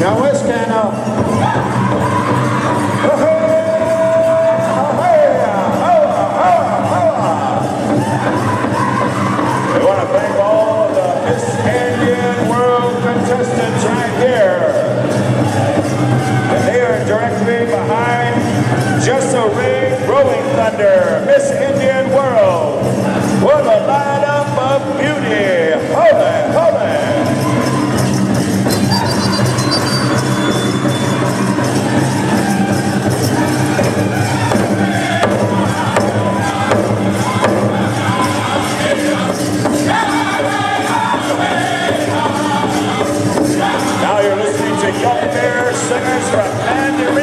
Ya ves que no. the Cup Bear Singers from Mandy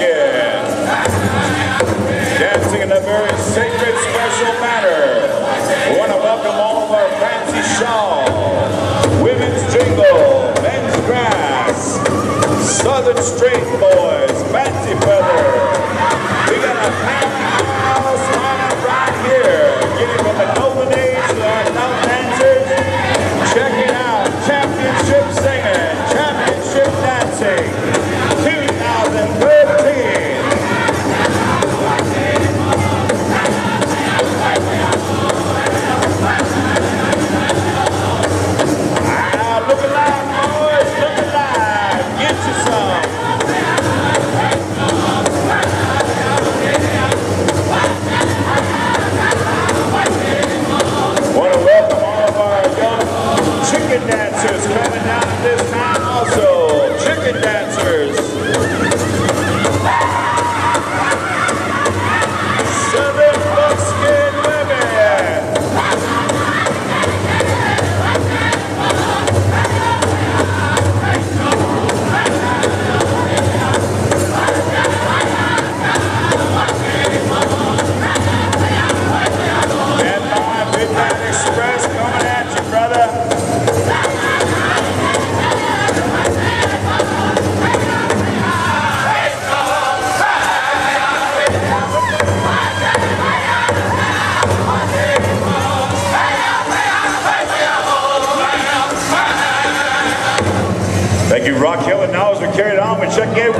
Jenkins, dancing in a very sacred, special manner. We want to welcome all of our fancy shawl, women's jingle, men's grass, southern straight boys, fancy feather. We got a packed house lineup right here, getting from the Golden age get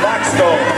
Blackstone.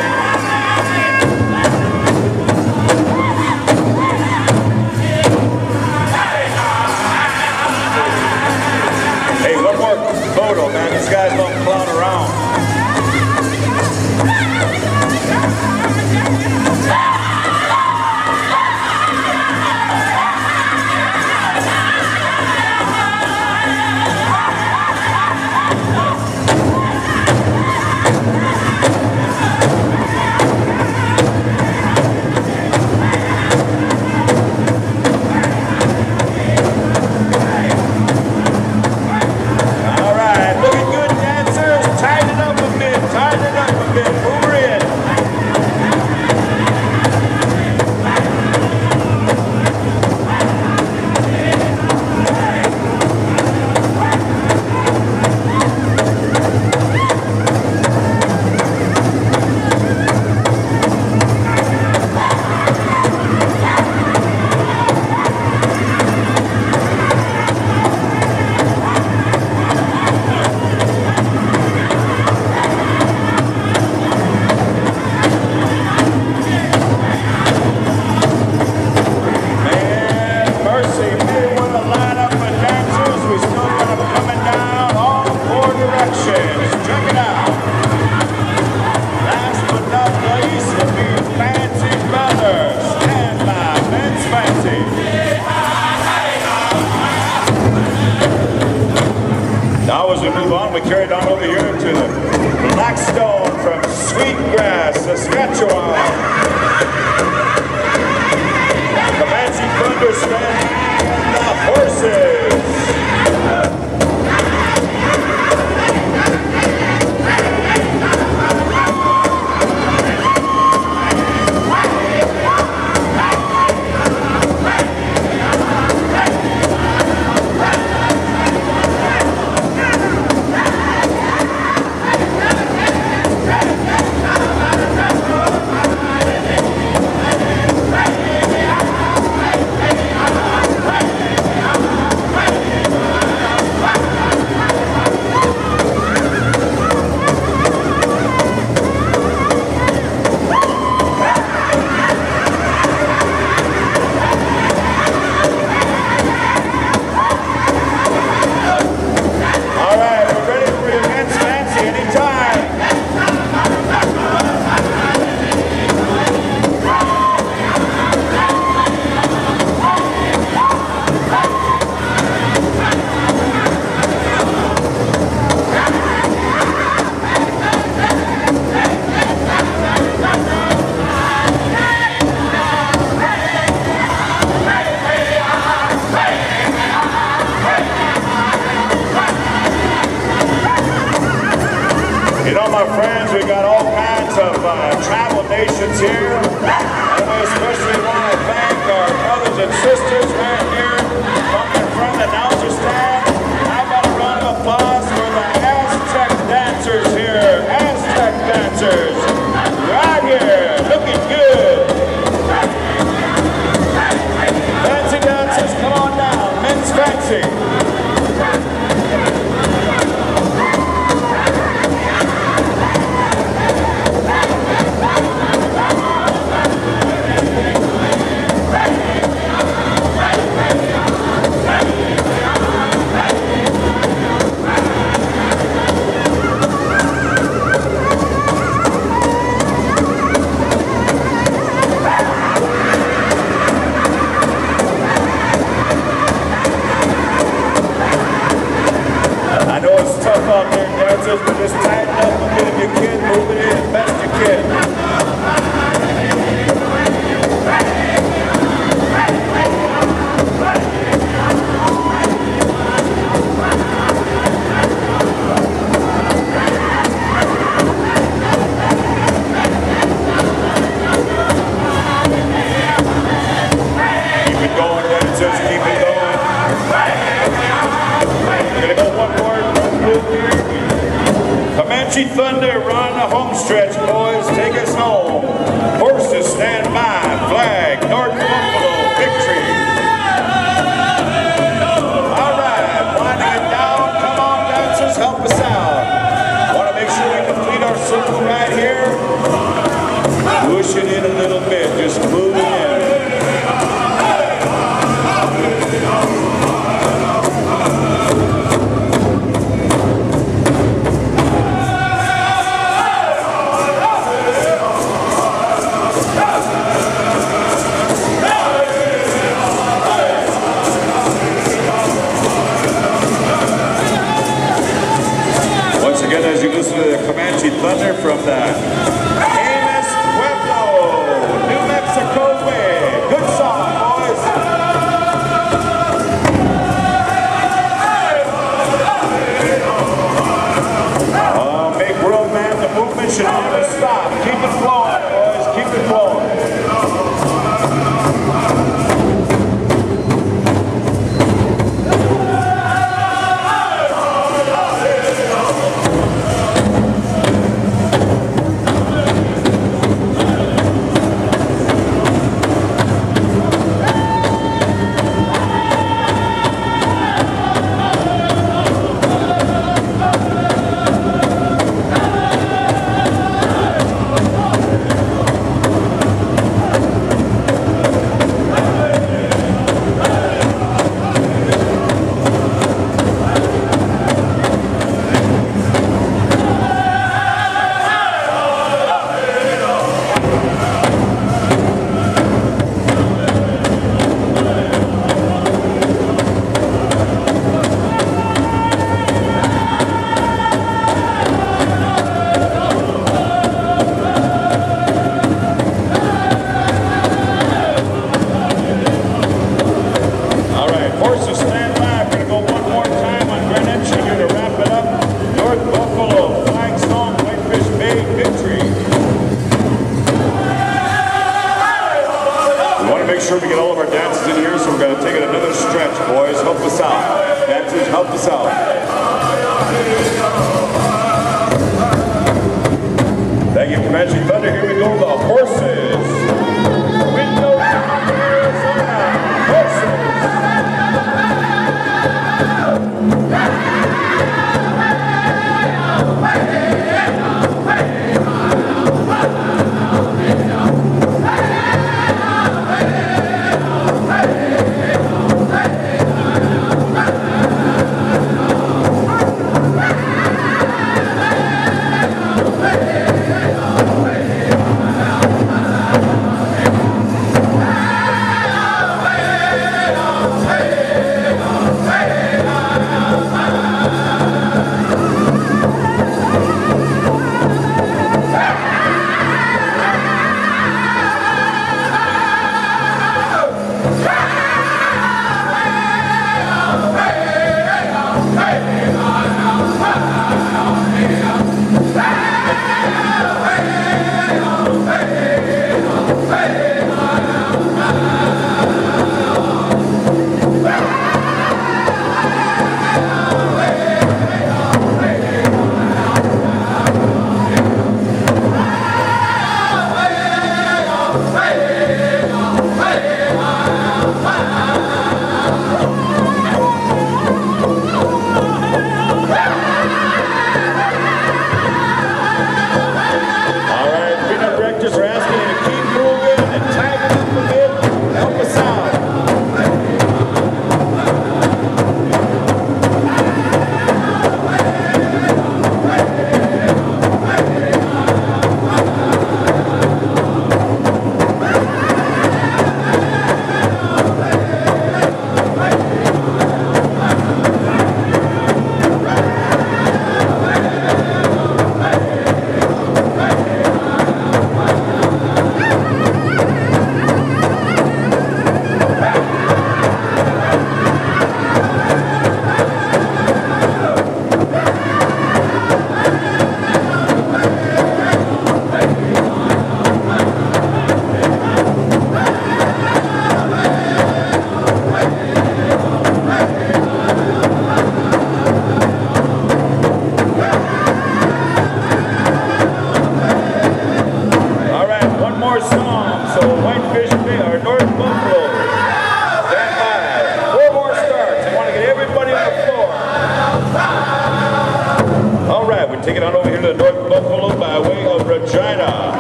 Regina.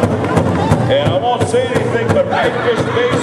And I won't say anything, but make this face